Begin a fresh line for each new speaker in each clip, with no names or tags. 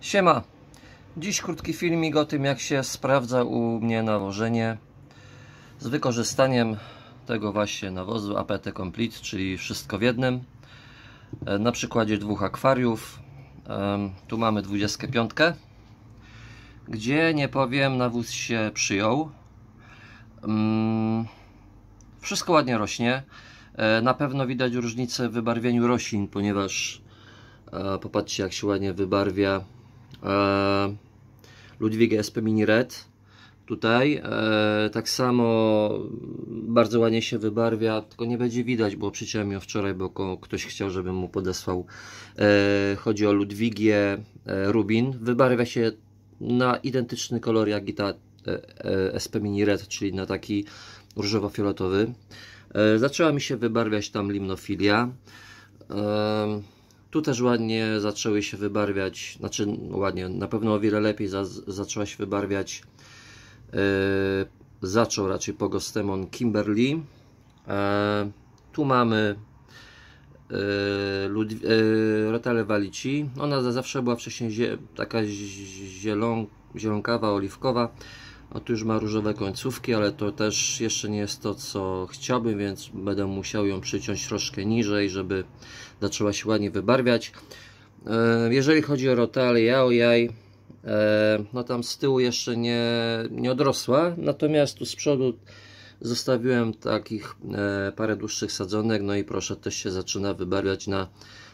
Siema! Dziś krótki filmik o tym jak się sprawdza u mnie nawożenie z wykorzystaniem tego właśnie nawozu APT Complete, czyli wszystko w jednym. E, na przykładzie dwóch akwariów. Tu mamy 25 gdzie nie powiem nawóz się przyjął. Mm, wszystko ładnie rośnie. E, na pewno widać różnicę w wybarwieniu roślin ponieważ e, popatrzcie jak się ładnie wybarwia Ludwiga SP Mini Red tutaj. E, tak samo bardzo ładnie się wybarwia tylko nie będzie widać, bo przyciąłem ją wczoraj, bo ktoś chciał, żebym mu podesłał. E, chodzi o Ludwigię e, Rubin. Wybarwia się na identyczny kolor jak i ta SP Mini Red, czyli na taki różowo-fioletowy. Zaczęła mi się wybarwiać tam limnofilia tu też ładnie zaczęły się wybarwiać, znaczy ładnie, na pewno o wiele lepiej za, zaczęła się wybarwiać yy, zaczął raczej Pogostemon Kimberly. E, tu mamy yy, yy, Rotale Valici. Ona zawsze była wcześniej zie, taka zielon, zielonkawa, oliwkowa. O, tu już ma różowe końcówki, ale to też jeszcze nie jest to, co chciałbym, więc będę musiał ją przyciąć troszkę niżej, żeby zaczęła się ładnie wybarwiać. E, jeżeli chodzi o rotale Yaojai, e, no tam z tyłu jeszcze nie, nie odrosła, natomiast tu z przodu zostawiłem takich e, parę dłuższych sadzonek, no i proszę, też się zaczyna wybarwiać na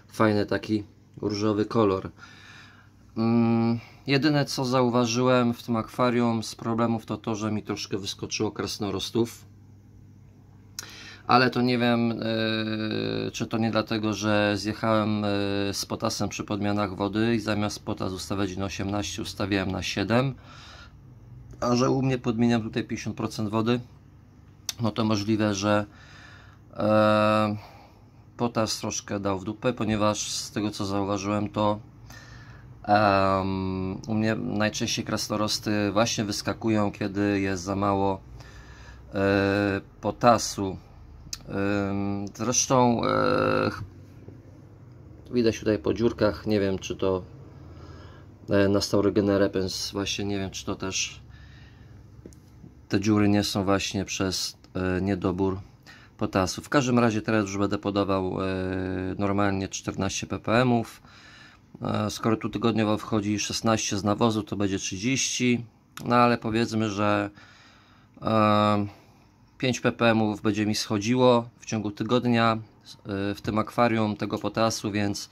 fajny taki różowy kolor. Mm, jedyne co zauważyłem w tym akwarium z problemów to to, że mi troszkę wyskoczyło krasnorostów. Ale to nie wiem, yy, czy to nie dlatego, że zjechałem yy, z potasem przy podmianach wody i zamiast potas ustawiać na 18 ustawiałem na 7. A że u mnie podmieniam tutaj 50% wody, no to możliwe, że yy, potas troszkę dał w dupę, ponieważ z tego co zauważyłem to Um, u mnie najczęściej krasnorosty właśnie wyskakują, kiedy jest za mało e, potasu. E, zresztą e, widać tutaj po dziurkach, nie wiem czy to e, nastał regenerepens, właśnie nie wiem czy to też te dziury nie są właśnie przez niedobór potasu. W każdym razie teraz już będę podawał normalnie 14 ppmów skoro tu tygodniowo wchodzi 16 z nawozu, to będzie 30. No ale powiedzmy, że 5 e, ppm będzie mi schodziło w ciągu tygodnia e, w tym akwarium tego potasu, więc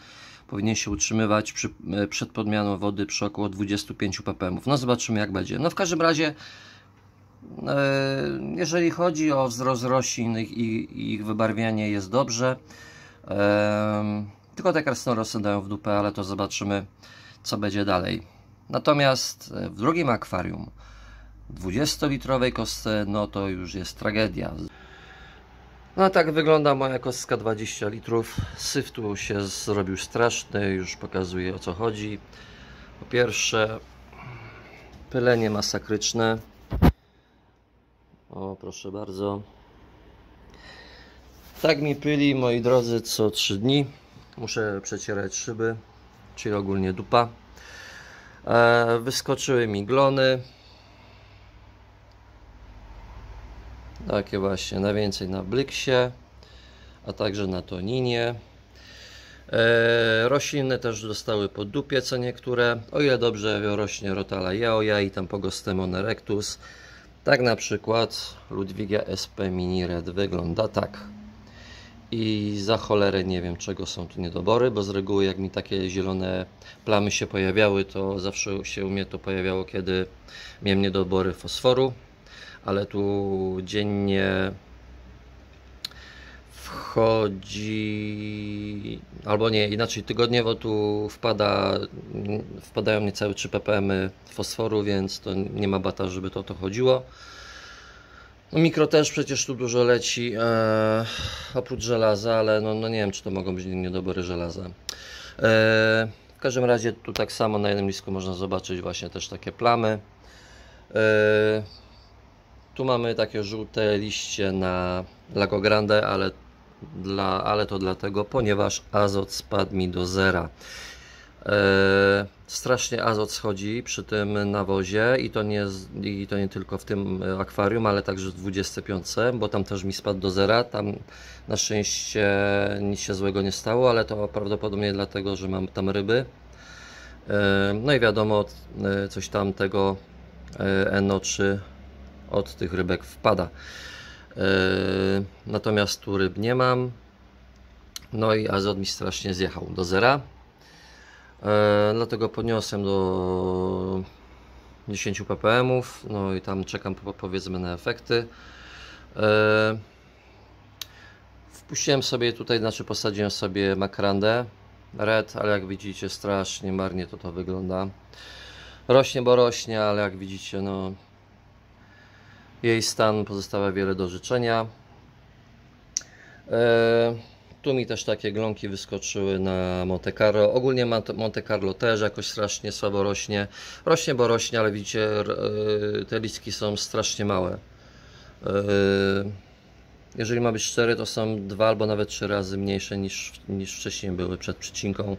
powinien się utrzymywać przy, przed podmianą wody przy około 25 ppm. No zobaczymy jak będzie. No w każdym razie jeżeli chodzi o wzrost roślin i ich wybarwianie jest dobrze. Tylko te krasnorosy dają w dupę, ale to zobaczymy, co będzie dalej. Natomiast e, w drugim akwarium, 20-litrowej kostce, no to już jest tragedia. No tak wygląda moja kostka 20 litrów. Syf tu się zrobił straszny, już pokazuję o co chodzi. Po pierwsze, pylenie masakryczne. O, proszę bardzo. Tak mi pyli, moi drodzy, co 3 dni. Muszę przecierać szyby, czyli ogólnie dupa. E, wyskoczyły mi glony. Takie właśnie, najwięcej na Blyksie, a także na Toninie. E, rośliny też dostały po dupie co niektóre. O ile dobrze rośnie Rotala jaoja i tam Pogostemon erectus. Tak na przykład Ludwigia SP Mini Red wygląda tak i za cholerę nie wiem czego są tu niedobory, bo z reguły jak mi takie zielone plamy się pojawiały, to zawsze się u mnie to pojawiało, kiedy miałem niedobory fosforu, ale tu dziennie wchodzi, albo nie, inaczej tygodniowo tu wpada, wpadają niecałe 3 ppm fosforu, więc to nie ma bata, żeby to to chodziło. No mikro też przecież tu dużo leci, e, oprócz żelaza, ale no, no nie wiem, czy to mogą być niedobory żelaza. E, w każdym razie tu tak samo na jednym listku można zobaczyć właśnie też takie plamy. E, tu mamy takie żółte liście na Lago Grande, ale, dla, ale to dlatego, ponieważ azot spadł mi do zera. E, strasznie azot schodzi przy tym nawozie i to nie, i to nie tylko w tym akwarium, ale także w 25, bo tam też mi spadł do zera. Tam na szczęście nic się złego nie stało, ale to prawdopodobnie dlatego, że mam tam ryby. E, No i wiadomo, e, coś tam tego e, NO3 od tych rybek wpada. Natomiast tu ryb nie mam. No i azot mi strasznie zjechał do zera. E, dlatego podniosłem do 10 ppm, no i tam czekam po- powiedzmy na efekty. E, wpuściłem sobie tutaj, znaczy posadziłem sobie makrandę red, ale jak widzicie strasznie marnie to to wygląda. Rośnie, bo rośnie, ale jak widzicie, no jej stan pozostawia wiele do życzenia. E, tu mi też takie glonki wyskoczyły na Monte Carlo. Ogólnie Mont- Monte Carlo też jakoś strasznie słabo rośnie. Rośnie, bo rośnie, ale widzicie, e, te listki są strasznie małe. E, Jeżeli ma być 4, to są dwa albo nawet trzy razy mniejsze niż, niż wcześniej były przed przycinką.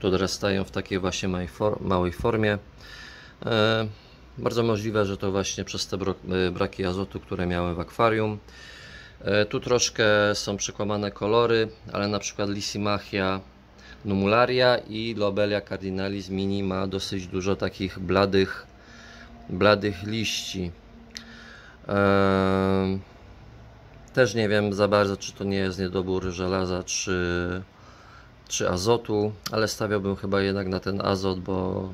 Tu dorastają w takiej właśnie małej, for, małej formie. E, Bardzo możliwe, że to właśnie przez te braki azotu, które miałem w akwarium. E, Tu troszkę są przekłamane kolory, ale na przykład Lysimachia numularia i Lobelia cardinalis mini ma dosyć dużo takich bladych, bladych liści. Em, Też nie wiem za bardzo, czy to nie jest niedobór żelaza, czy, czy azotu, ale stawiałbym chyba jednak na ten azot, bo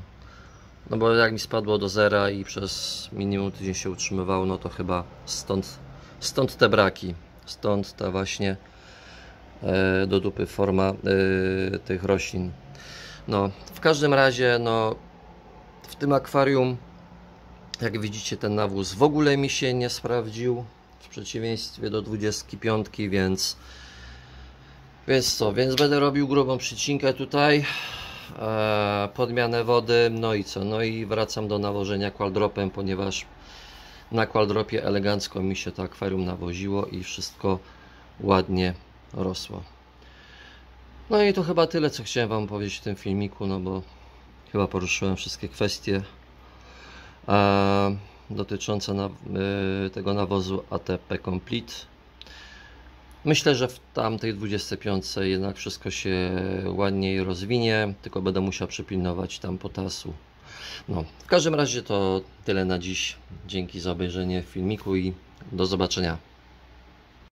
no bo jak mi spadło do zera i przez minimum tydzień się utrzymywało, no to chyba stąd, stąd te braki. Stąd ta właśnie e, do dupy forma e, tych roślin. No, w każdym razie, no, w tym akwarium, jak widzicie, ten nawóz w ogóle mi się nie sprawdził. W przeciwieństwie do 25, więc. Więc co, więc będę robił grubą przycinkę tutaj e, podmianę wody, no i co, no i wracam do nawożenia qualdropem, ponieważ na qualdropie elegancko mi się to akwarium nawoziło i wszystko ładnie rosło. No i to chyba tyle, co chciałem Wam powiedzieć w tym filmiku, no bo chyba poruszyłem wszystkie kwestie e, dotyczące na, e, tego nawozu ATP Complete. Myślę, że w tamtej 25 jednak wszystko się ładniej rozwinie, tylko będę musiał przypilnować tam potasu. No, w każdym razie to tyle na dziś. Dzięki za obejrzenie filmiku i do zobaczenia.